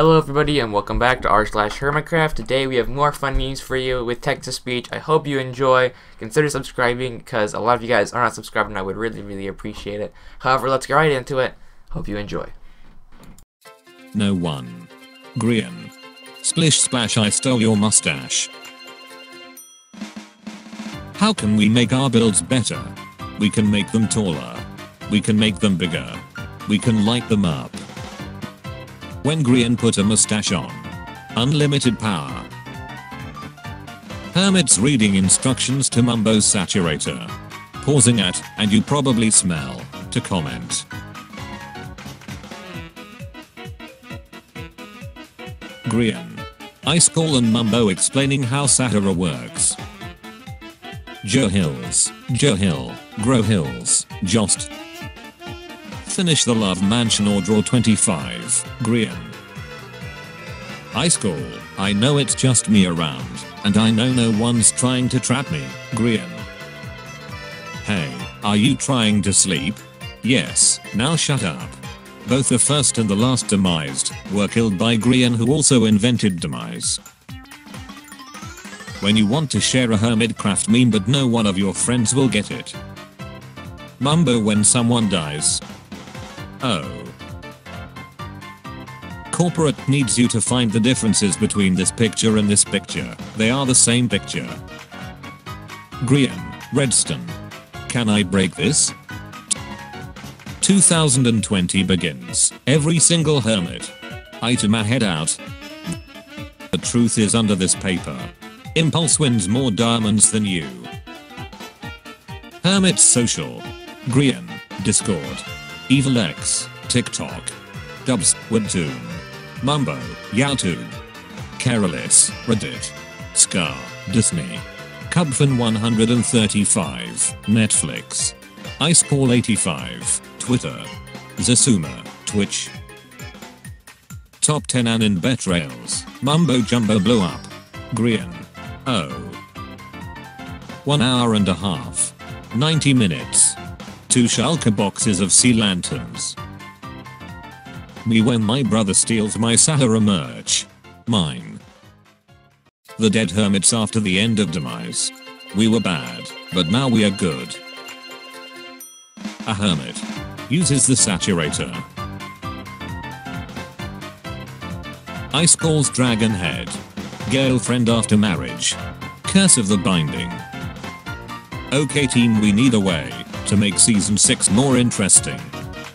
Hello everybody and welcome back to r slash hermitcraft. Today we have more fun memes for you with text-to-speech. I hope you enjoy. Consider subscribing because a lot of you guys are not subscribed and I would really really appreciate it. However, let's get right into it. Hope you enjoy. No one. Grian. Splish splash I stole your mustache. How can we make our builds better? We can make them taller. We can make them bigger. We can light them up. When Grian put a mustache on. Unlimited power. Hermit's reading instructions to Mumbo's saturator. Pausing at, and you probably smell, to comment. Grian. Iskall and Mumbo explaining how Satira works. Joe Hills, Joe Hill, Grow Hills, Jost. Finish the Love Mansion or draw 25, Grian. Iskall, I know it's just me around, and I know no one's trying to trap me, Grian. Hey, are you trying to sleep? Yes, now shut up. Both the first and the last demised were killed by Grian who also invented demise. When you want to share a Hermitcraft meme but no one of your friends will get it. Mumbo when someone dies. Oh. Corporate needs you to find the differences between this picture and this picture. They are the same picture. Grian, Redstone. Can I break this? 2020 begins. Every single hermit. Item a head out. The truth is under this paper. Impulse wins more diamonds than you. Hermit Social. Grian. Discord. Evil X. TikTok. Dubs. Webtoon. Mumbo. YouTube. Keralis. Reddit. Scar. Disney. Cubfan 135. Netflix. Iskall 85. Twitter. Xisuma. Twitch. Top 10 Anin Betrayals. Mumbo Jumbo Blow Up. Grian. Oh. 1 hour and a half. 90 minutes. 2 shulker boxes of sea lanterns. Me when my brother steals my Sahara merch. Mine. The dead hermits after the end of demise. We were bad, but now we are good. A hermit uses the saturator. Iskall's dragon head. Girlfriend after marriage. Curse of the binding. Okay team we need a way to make season 6 more interesting.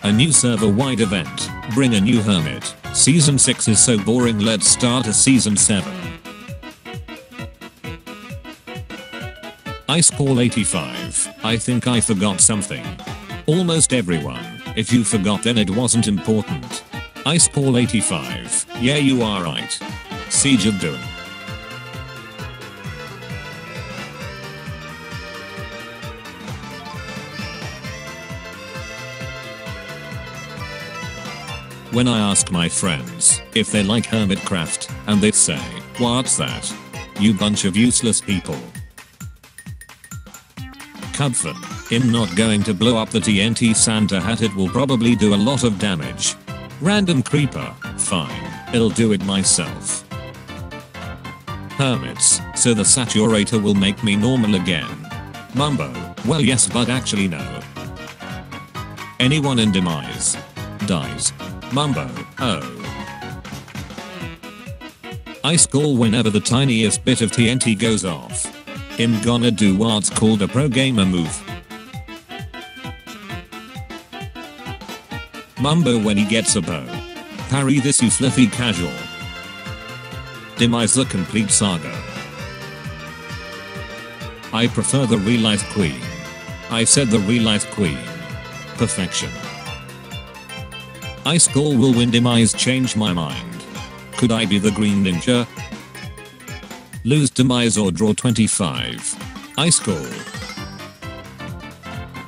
A new server wide event. Bring a new hermit. Season 6 is so boring let's start a season 7. Iskall 85. I think I forgot something. Almost everyone. If you forgot then it wasn't important. Iskall 85. Yeah you are right. Siege of Doom. When I ask my friends if they like Hermitcraft, and they say, what's that? You bunch of useless people. Cubfan, I'm not going to blow up the TNT Santa hat it will probably do a lot of damage. Random creeper, fine, I'll do it myself. Hermits, so the saturator will make me normal again. Mumbo, well yes but actually no. Anyone in demise dies. Mumbo, oh. Iskall whenever the tiniest bit of TNT goes off. I'm gonna do what's called a pro gamer move. Mumbo when he gets a bow. Parry this you fluffy casual. Demise the complete saga. I prefer the real life queen. I said the real life queen. Perfection. Iskall will win demise change my mind. Could I be the green ninja? Lose demise or draw 25. Iskall.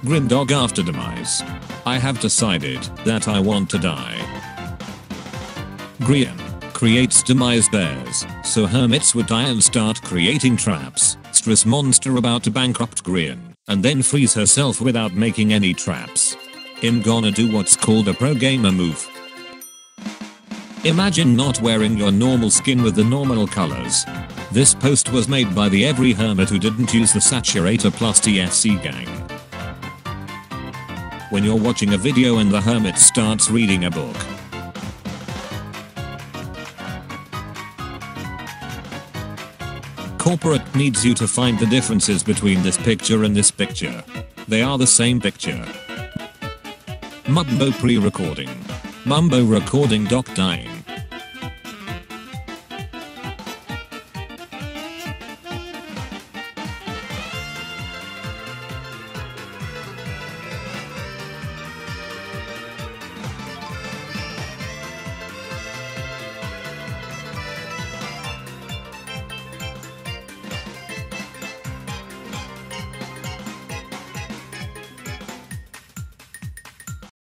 Grimdog after demise. I have decided that I want to die. Grian creates demise bears, so hermits would die and start creating traps. Stress monster about to bankrupt Grian, and then freeze herself without making any traps. I'm gonna do what's called a pro gamer move. Imagine not wearing your normal skin with the normal colors. This post was made by the every hermit who didn't use the Saturator Plus TFC gang. When you're watching a video and the hermit starts reading a book. Corporate needs you to find the differences between this picture and this picture. They are the same picture. Mumbo pre-recording. Mumbo recording doc dying.